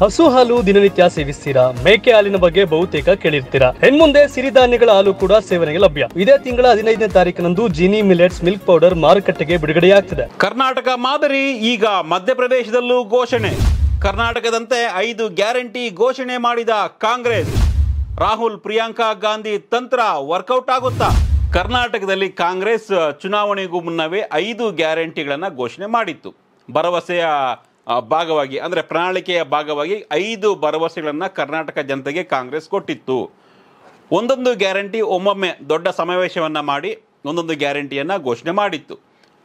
ಹಸು ಹಾಲು ದಿನನಿತ್ಯ ಸೇವಿಸ್ತೀರಾ? ಮೇಕೆ ಹಾಲಿನ ಬಗ್ಗೆ ಬಹುತೇಕ ಕೇಳಿರ್ತೀರಾ? ಹೆಣ್ಮುಂದೆ ಸಿರಿಧಾನ್ಯಗಳ ಹಾಲು ಕೂಡ ಸೇವನೆಗೆ ಲಭ್ಯ. ಇದೇ ತಿಂಗಳ ಹದಿನೈದನೇ ತಾರೀಕಿನಂದು ಜಿನಿ ಮಿಲೆಟ್ಸ್ ಮಿಲ್ಕ್ ಪೌಡರ್ ಮಾರುಕಟ್ಟೆಗೆ ಬಿಡುಗಡೆಯಾಗ್ತಿದೆ. ಕರ್ನಾಟಕ ಮಾದರಿ, ಈಗ ಮಧ್ಯಪ್ರದೇಶದಲ್ಲೂ ಘೋಷಣೆ. ಕರ್ನಾಟಕದಂತೆ ಐದು ಗ್ಯಾರಂಟಿ ಘೋಷಣೆ ಮಾಡಿದ ಕಾಂಗ್ರೆಸ್. ರಾಹುಲ್, ಪ್ರಿಯಾಂಕಾ ಗಾಂಧಿ ತಂತ್ರ ವರ್ಕೌಟ್ ಆಗುತ್ತಾ? ಕರ್ನಾಟಕದಲ್ಲಿ ಕಾಂಗ್ರೆಸ್ ಚುನಾವಣೆಗೂ ಮುನ್ನವೇ ಐದು ಗ್ಯಾರಂಟಿಗಳನ್ನು ಘೋಷಣೆ ಮಾಡಿತ್ತು. ಭರವಸೆಯ ಭಾಗವಾಗಿ, ಅಂದರೆ ಪ್ರಣಾಳಿಕೆಯ ಭಾಗವಾಗಿ ಐದು ಭರವಸೆಗಳನ್ನು ಕರ್ನಾಟಕ ಜನತೆಗೆ ಕಾಂಗ್ರೆಸ್ ಕೊಟ್ಟಿತ್ತು. ಒಂದೊಂದು ಗ್ಯಾರಂಟಿ ಒಮ್ಮೊಮ್ಮೆ ದೊಡ್ಡ ಸಮಾವೇಶವನ್ನು ಮಾಡಿ ಒಂದೊಂದು ಗ್ಯಾರಂಟಿಯನ್ನು ಘೋಷಣೆ ಮಾಡಿತ್ತು.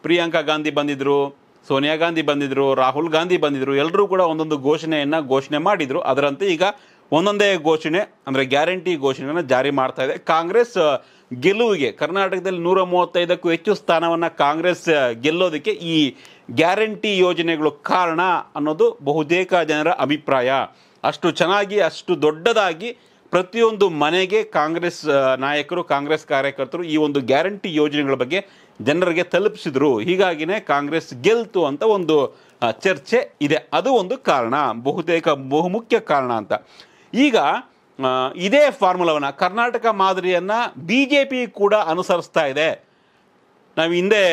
ಪ್ರಿಯಾಂಕಾ ಗಾಂಧಿ ಬಂದಿದ್ದರು ಸೋನಿಯಾ ಗಾಂಧಿ ಬಂದಿದ್ದರು ರಾಹುಲ್ ಗಾಂಧಿ ಬಂದಿದ್ದರು ಎಲ್ಲರೂ ಕೂಡ ಒಂದೊಂದು ಘೋಷಣೆಯನ್ನು ಘೋಷಣೆ ಮಾಡಿದರು. ಅದರಂತೆ ಈಗ ಒಂದೊಂದೇ ಘೋಷಣೆ, ಅಂದರೆ ಗ್ಯಾರಂಟಿ ಘೋಷಣೆಯನ್ನು ಜಾರಿ ಮಾಡ್ತಾ ಇದೆ. ಕಾಂಗ್ರೆಸ್ ಗೆಲುವಿಗೆ ಕರ್ನಾಟಕದಲ್ಲಿ ನೂರ ಮೂವತ್ತೈದಕ್ಕೂ ಹೆಚ್ಚು ಸ್ಥಾನವನ್ನು ಕಾಂಗ್ರೆಸ್ ಗೆಲ್ಲೋದಕ್ಕೆ ಈ ಗ್ಯಾರಂಟಿ ಯೋಜನೆಗಳು ಕಾರಣ ಅನ್ನೋದು ಬಹುತೇಕ ಜನರ ಅಭಿಪ್ರಾಯ. ಅಷ್ಟು ಚೆನ್ನಾಗಿ, ಅಷ್ಟು ದೊಡ್ಡದಾಗಿ ಪ್ರತಿಯೊಂದು ಮನೆಗೆ ಕಾಂಗ್ರೆಸ್ ನಾಯಕರು, ಕಾಂಗ್ರೆಸ್ ಕಾರ್ಯಕರ್ತರು ಈ ಒಂದು ಗ್ಯಾರಂಟಿ ಯೋಜನೆಗಳ ಬಗ್ಗೆ ಜನರಿಗೆ ತಲುಪಿಸಿದ್ರು. ಹೀಗಾಗಿನೇ ಕಾಂಗ್ರೆಸ್ ಗೆಲ್ತು ಅಂತ ಒಂದು ಚರ್ಚೆ ಇದೆ. ಅದು ಒಂದು ಕಾರಣ, ಬಹುತೇಕ ಬಹುಮುಖ್ಯ ಕಾರಣ ಅಂತ. ಈಗ ಇದೇ ಫಾರ್ಮುಲಾವನ್ನು, ಕರ್ನಾಟಕ ಮಾದರಿಯನ್ನು ಬಿ ಜೆ ಪಿ ಕೂಡ ಅನುಸರಿಸ್ತಾ ಇದೆ. ನಾವು ಹಿಂದೆ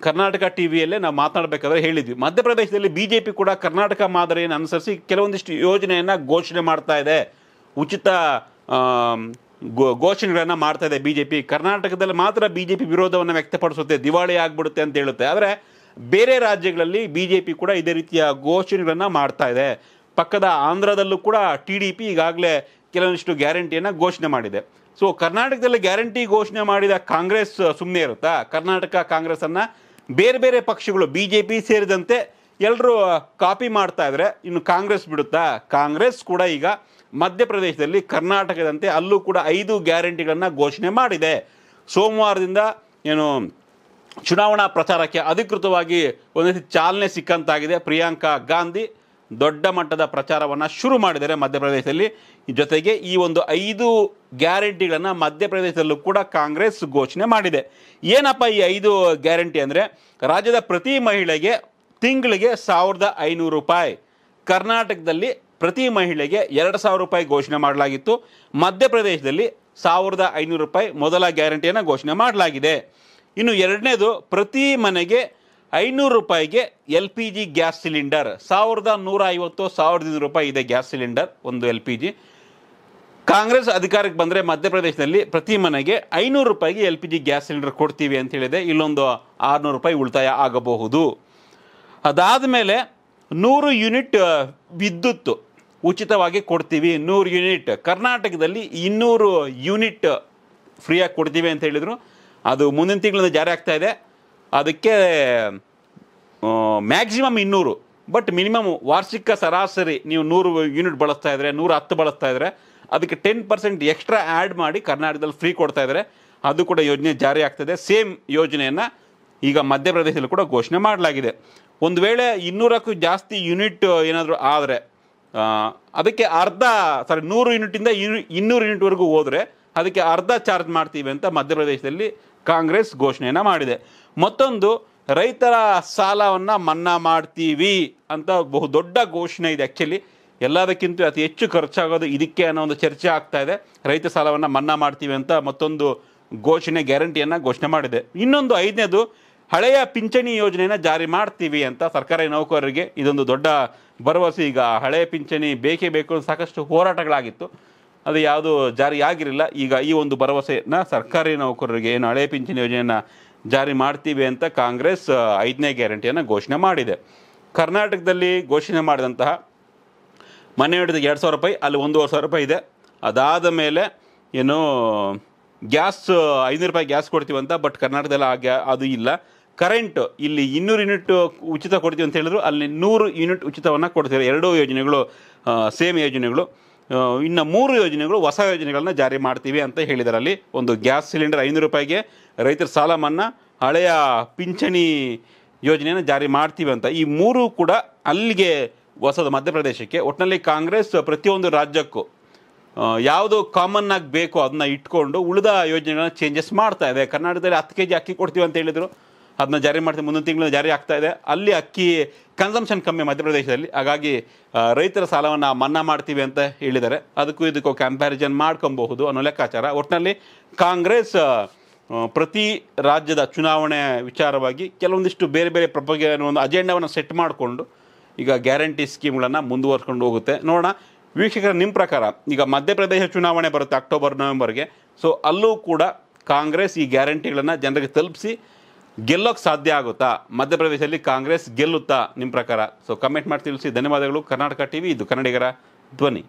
ಕರ್ನಾಟಕ ಟಿ ವಿಯಲ್ಲೇ ನಾವು ಮಾತನಾಡಬೇಕಾದ್ರೆ ಹೇಳಿದ್ವಿ. ಮಧ್ಯಪ್ರದೇಶದಲ್ಲಿ ಬಿ ಜೆ ಪಿ ಕೂಡ ಕರ್ನಾಟಕ ಮಾದರಿಯನ್ನು ಅನುಸರಿಸಿ ಕೆಲವೊಂದಿಷ್ಟು ಯೋಜನೆಯನ್ನು ಘೋಷಣೆ ಮಾಡ್ತಾ ಇದೆ. ಉಚಿತ ಗೋ, ಘೋಷಣೆಗಳನ್ನು ಮಾಡ್ತಾ ಇದೆ ಬಿ ಜೆ ಪಿ ಕರ್ನಾಟಕದಲ್ಲಿ ಮಾತ್ರ ಬಿ ಜೆ ಪಿ ವಿರೋಧವನ್ನು ವ್ಯಕ್ತಪಡಿಸುತ್ತೆ. ದಿವಾಳಿ ಆಗ್ಬಿಡುತ್ತೆ ಅಂತ ಹೇಳುತ್ತೆ. ಆದರೆ ಬೇರೆ ರಾಜ್ಯಗಳಲ್ಲಿ ಬಿ ಜೆ ಪಿ ಕೂಡ ಇದೇ ರೀತಿಯ ಘೋಷಣೆಗಳನ್ನು ಮಾಡ್ತಾ ಇದೆ. ಪಕ್ಕದ ಆಂಧ್ರದಲ್ಲೂ ಕೂಡ ಟಿ ಡಿ ಪಿ ಈಗಾಗಲೇ ಕೆಲವೊಂದಿಷ್ಟು ಗ್ಯಾರಂಟಿಯನ್ನು ಘೋಷಣೆ ಮಾಡಿದೆ. ಸೊ ಕರ್ನಾಟಕದಲ್ಲಿ ಗ್ಯಾರಂಟಿ ಘೋಷಣೆ ಮಾಡಿದ ಕಾಂಗ್ರೆಸ್ ಸುಮ್ಮನೆ ಇರುತ್ತಾ? ಕರ್ನಾಟಕ ಕಾಂಗ್ರೆಸ್ಸನ್ನು ಬೇರೆ ಬೇರೆ ಪಕ್ಷಗಳು ಬಿ ಜೆ ಪಿ ಸೇರಿದಂತೆ ಎಲ್ಲರೂ ಕಾಪಿ ಮಾಡ್ತಾ ಇದ್ರೆ ಇನ್ನು ಕಾಂಗ್ರೆಸ್ ಬಿಡುತ್ತಾ? ಕಾಂಗ್ರೆಸ್ ಕೂಡ ಈಗ ಮಧ್ಯಪ್ರದೇಶದಲ್ಲಿ ಕರ್ನಾಟಕದಂತೆ ಅಲ್ಲೂ ಕೂಡ ಐದು ಗ್ಯಾರಂಟಿಗಳನ್ನು ಘೋಷಣೆ ಮಾಡಿದೆ. ಸೋಮವಾರದಿಂದ ಏನು ಚುನಾವಣಾ ಪ್ರಚಾರಕ್ಕೆ ಅಧಿಕೃತವಾಗಿ ಒಂದು ಚಾಲನೆ ಸಿಕ್ಕಂತಾಗಿದೆ ಪ್ರಿಯಾಂಕಾ ಗಾಂಧಿ. ದೊಡ್ಡ ಮಟ್ಟದ ಪ್ರಚಾರವನ್ನು ಶುರು ಮಾಡಿದರೆ ಮಧ್ಯಪ್ರದೇಶದಲ್ಲಿ. ಜೊತೆಗೆ ಈ ಒಂದು ಐದು ಗ್ಯಾರಂಟಿಗಳನ್ನು ಮಧ್ಯಪ್ರದೇಶದಲ್ಲೂ ಕೂಡ ಕಾಂಗ್ರೆಸ್ ಘೋಷಣೆ ಮಾಡಿದೆ. ಏನಪ್ಪ ಈ ಐದು ಗ್ಯಾರಂಟಿ ಅಂದರೆ? ರಾಜ್ಯದ ಪ್ರತಿ ಮಹಿಳೆಗೆ ತಿಂಗಳಿಗೆ ಸಾವಿರದ ಐನೂರು ರೂಪಾಯಿ. ಕರ್ನಾಟಕದಲ್ಲಿ ಪ್ರತಿ ಮಹಿಳೆಗೆ ಎರಡು ಸಾವಿರ ರೂಪಾಯಿ ಘೋಷಣೆ ಮಾಡಲಾಗಿತ್ತು. ಮಧ್ಯಪ್ರದೇಶದಲ್ಲಿ ಸಾವಿರದ ಐನೂರು ರೂಪಾಯಿ ಮೊದಲ ಗ್ಯಾರಂಟಿಯನ್ನು ಘೋಷಣೆ ಮಾಡಲಾಗಿದೆ. ಇನ್ನು ಎರಡನೇದು ಪ್ರತಿ ಮನೆಗೆ ಐನೂರು ರೂಪಾಯಿಗೆ L P G gas cylinder. ಸಾವಿರದ ನೂರ ಐವತ್ತು ಸಾವಿರದ ಇನ್ನೂರು ರೂಪಾಯಿ ಇದೆ ಗ್ಯಾಸ್ ಸಿಲಿಂಡರ್, ಒಂದು ಎಲ್ ಪಿ ಜಿ. ಕಾಂಗ್ರೆಸ್ ಅಧಿಕಾರಕ್ಕೆ ಬಂದರೆ ಮಧ್ಯಪ್ರದೇಶದಲ್ಲಿ ಪ್ರತಿ ಮನೆಗೆ ಐನೂರು ರೂಪಾಯಿಗೆ L P G gas cylinder ಕೊಡ್ತೀವಿ ಅಂತ ಹೇಳಿದೆ. ಇಲ್ಲೊಂದು ಆರುನೂರು ರೂಪಾಯಿ ಉಳಿತಾಯ ಆಗಬಹುದು. ಅದಾದ ಮೇಲೆ ನೂರು ಯೂನಿಟ್ ವಿದ್ಯುತ್ ಉಚಿತವಾಗಿ ಕೊಡ್ತೀವಿ. ನೂರು ಯೂನಿಟ್, ಕರ್ನಾಟಕದಲ್ಲಿ ಇನ್ನೂರು ಯೂನಿಟ್ ಫ್ರೀಯಾಗಿ ಕೊಡ್ತೀವಿ ಅಂತ ಹೇಳಿದರು. ಅದು ಮುಂದಿನ ತಿಂಗಳಿಂದ ಜಾರಿ ಆಗ್ತಾ ಇದೆ. ಅದಕ್ಕೆ ಮ್ಯಾಕ್ಸಿಮಮ್ ಇನ್ನೂರು. ಬಟ್ ಮಿನಿಮಮ್ ವಾರ್ಷಿಕ ಸರಾಸರಿ ನೀವು ನೂರು ಯೂನಿಟ್ ಬಳಸ್ತಾ ಇದ್ರೆ, ನೂರ ಹತ್ತು ಬಳಸ್ತಾ ಇದ್ರೆ, ಅದಕ್ಕೆ ಟೆನ್ ಪರ್ಸೆಂಟ್ ಎಕ್ಸ್ಟ್ರಾ ಆ್ಯಡ್ ಮಾಡಿ ಕರ್ನಾಟಕದಲ್ಲಿ ಫ್ರೀ ಕೊಡ್ತಾ ಇದ್ರೆ, ಅದು ಕೂಡ ಯೋಜನೆ ಜಾರಿ ಆಗ್ತದೆ. ಸೇಮ್ ಯೋಜನೆಯನ್ನು ಈಗ ಮಧ್ಯಪ್ರದೇಶದಲ್ಲಿ ಕೂಡ ಘೋಷಣೆ ಮಾಡಲಾಗಿದೆ. ಒಂದು ವೇಳೆ ಇನ್ನೂರಕ್ಕೂ ಜಾಸ್ತಿ ಯೂನಿಟ್ ಏನಾದರೂ ಆದರೆ ಅದಕ್ಕೆ ಅರ್ಧ ಸಾರಿ ನೂರು ಯೂನಿಟಿಂದ ಇನ್ನು- ಇನ್ನೂರು ಯೂನಿಟ್ವರೆಗೂ ಹೋದರೆ, ಅದಕ್ಕೆ ಅರ್ಧ ಚಾರ್ಜ್ ಮಾಡ್ತೀವಿ ಅಂತ ಮಧ್ಯಪ್ರದೇಶದಲ್ಲಿ ಕಾಂಗ್ರೆಸ್ ಘೋಷಣೆಯನ್ನು ಮಾಡಿದೆ. ಮತ್ತೊಂದು, ರೈತರ ಸಾಲವನ್ನು ಮನ್ನಾ ಮಾಡ್ತೀವಿ ಅಂತ ಬಹು ದೊಡ್ಡ ಘೋಷಣೆ ಇದೆ ಆ್ಯಕ್ಚುಲಿ ಎಲ್ಲದಕ್ಕಿಂತ ಅತಿ ಹೆಚ್ಚು ಖರ್ಚಾಗೋದು ಇದಕ್ಕೆ ಅನ್ನೋ ಒಂದು ಚರ್ಚೆ ಆಗ್ತಾ ಇದೆ. ರೈತ ಸಾಲವನ್ನು ಮನ್ನಾ ಮಾಡ್ತೀವಿ ಅಂತ ಮತ್ತೊಂದು ಘೋಷಣೆ, ಗ್ಯಾರಂಟಿಯನ್ನು ಘೋಷಣೆ ಮಾಡಿದೆ. ಇನ್ನೊಂದು, ಐದನೇದು, ಹಳೆಯ ಪಿಂಚಣಿ ಯೋಜನೆಯನ್ನು ಜಾರಿ ಮಾಡ್ತೀವಿ ಅಂತ ಸರ್ಕಾರಿ ನೌಕರರಿಗೆ ಇದೊಂದು ದೊಡ್ಡ ಭರವಸೆ. ಈಗ ಹಳೆಯ ಪಿಂಚಣಿ ಬೇಕೇ ಬೇಕು ಅಂತ ಸಾಕಷ್ಟು ಹೋರಾಟಗಳಾಗಿತ್ತು. ಅದು ಯಾವುದು ಜಾರಿ ಆಗಿರಲಿಲ್ಲ ಈಗ ಈ ಒಂದು ಭರವಸೆಯನ್ನು ಸರ್ಕಾರಿ ನೌಕರರಿಗೆ ಏನು ಹಳೆಯ ಪಿಂಚಣಿ ಯೋಜನೆಯನ್ನು ಜಾರಿ ಮಾಡ್ತೀವಿ ಅಂತ ಕಾಂಗ್ರೆಸ್ ಐದನೇ ಗ್ಯಾರಂಟಿಯನ್ನು ಘೋಷಣೆ ಮಾಡಿದೆ. ಕರ್ನಾಟಕದಲ್ಲಿ ಘೋಷಣೆ ಮಾಡಿದಂತಹ ಮನೆ ಹಿಡಿದ ಎರಡು ಸಾವಿರ ರೂಪಾಯಿ, ಅಲ್ಲಿ ಒಂದೂವರೆ ಸಾವಿರ ರೂಪಾಯಿ ಇದೆ. ಅದಾದ ಮೇಲೆ ಏನು ಗ್ಯಾಸ್ ಐನೂರು ರೂಪಾಯಿ ಗ್ಯಾಸ್ ಕೊಡ್ತೀವಿ ಅಂತ, ಬಟ್ ಕರ್ನಾಟಕದಲ್ಲಿ ಆ ಗ್ಯಾ, ಅದು ಇಲ್ಲ. ಕರೆಂಟ್, ಇಲ್ಲಿ ಇನ್ನೂರು ಯೂನಿಟ್ ಉಚಿತ ಕೊಡ್ತೀವಿ ಅಂತ ಹೇಳಿದ್ರು, ಅಲ್ಲಿ ನೂರು ಯೂನಿಟ್ ಉಚಿತವನ್ನು ಕೊಡ್ತೀವಿ ಎರಡೂ ಯೋಜನೆಗಳು ಸೇಮ್ ಯೋಜನೆಗಳು. ಇನ್ನು ಮೂರು ಯೋಜನೆಗಳು ಹೊಸ ಯೋಜನೆಗಳನ್ನ ಜಾರಿ ಮಾಡ್ತೀವಿ ಅಂತ ಹೇಳಿದರಲ್ಲಿ ಒಂದು ಗ್ಯಾಸ್ ಸಿಲಿಂಡರ್ ಐನೂರು ರೂಪಾಯಿಗೆ ರೈತರ ಸಾಲ ಮನ್ನಾ ಹಳೆಯ ಪಿಂಚಣಿ ಯೋಜನೆಯನ್ನು ಜಾರಿ ಮಾಡ್ತೀವಿ ಅಂತ. ಈ ಮೂರು ಕೂಡ ಅಲ್ಲಿಗೆ ಹೊಸದು ಮಧ್ಯಪ್ರದೇಶಕ್ಕೆ. ಒಟ್ಟಿನಲ್ಲಿ ಕಾಂಗ್ರೆಸ್ ಪ್ರತಿಯೊಂದು ರಾಜ್ಯಕ್ಕೂ ಯಾವುದು ಕಾಮನ್ ಆಗಿ ಬೇಕು ಅದನ್ನ ಇಟ್ಕೊಂಡು ಉಳಿದ ಯೋಜನೆಗಳನ್ನ ಚೇಂಜಸ್ ಮಾಡ್ತಾ ಇದೆ. ಕರ್ನಾಟಕದಲ್ಲಿ ಹತ್ತು ಕೆ ಜಿ ಅಕ್ಕಿ ಕೊಡ್ತೀವಿ ಅಂತ ಹೇಳಿದರು. ಅದನ್ನ ಜಾರಿ ಮಾಡ್ತೀವಿ ಮುಂದಿನ ತಿಂಗಳು ಜಾರಿ ಆಗ್ತಾ ಇದೆ. ಅಲ್ಲಿ ಅಕ್ಕಿ ಕನ್ಸಂಪ್ಷನ್ ಕಮ್ಮಿ ಮಧ್ಯಪ್ರದೇಶದಲ್ಲಿ. ಹಾಗಾಗಿ ರೈತರ ಸಾಲವನ್ನು ಮನ್ನಾ ಮಾಡ್ತೀವಿ ಅಂತ ಹೇಳಿದ್ದಾರೆ. ಅದಕ್ಕೂ ಇದಕ್ಕೂ ಕಂಪ್ಯಾರಿಸನ್ ಮಾಡ್ಕೊಬಹುದು ಅನ್ನೋ ಲೆಕ್ಕಾಚಾರ. ಒಟ್ಟಿನಲ್ಲಿ ಕಾಂಗ್ರೆಸ್ ಪ್ರತಿ ರಾಜ್ಯದ ಚುನಾವಣೆ ವಿಚಾರವಾಗಿ ಕೆಲವೊಂದಿಷ್ಟು ಬೇರೆ ಬೇರೆ ಪ್ರಪಗೆ ಒಂದು ಅಜೆಂಡಾವನ್ನು ಸೆಟ್ ಮಾಡಿಕೊಂಡು ಈಗ ಗ್ಯಾರಂಟಿ ಸ್ಕೀಮ್ಗಳನ್ನು ಮುಂದುವರ್ಸ್ಕೊಂಡು ಹೋಗುತ್ತೆ. ನೋಡೋಣ. ವೀಕ್ಷಕರ ನಿಮ್ಮ ಪ್ರಕಾರ ಈಗ ಮಧ್ಯಪ್ರದೇಶ ಚುನಾವಣೆ ಬರುತ್ತೆ ಅಕ್ಟೋಬರ್ ನವೆಂಬರ್ಗೆ ಸೊ ಅಲ್ಲೂ ಕೂಡ ಕಾಂಗ್ರೆಸ್ ಈ ಗ್ಯಾರಂಟಿಗಳನ್ನು ಜನರಿಗೆ ತಲುಪಿಸಿ ಗೆಲ್ಲೋಕ್ಕೆ ಸಾಧ್ಯ ಆಗುತ್ತಾ? ಮಧ್ಯಪ್ರದೇಶದಲ್ಲಿ ಕಾಂಗ್ರೆಸ್ ಗೆಲ್ಲುತ್ತಾ? ನಿಮ್ಮ ಪ್ರಕಾರ? ಸೊ ಕಮೆಂಟ್ ಮಾಡಿ ತಿಳಿಸಿ. ಧನ್ಯವಾದಗಳು. ಕರ್ನಾಟಕ ಟಿವಿ, ಇದು ಕನ್ನಡಿಗರ ಧ್ವನಿ.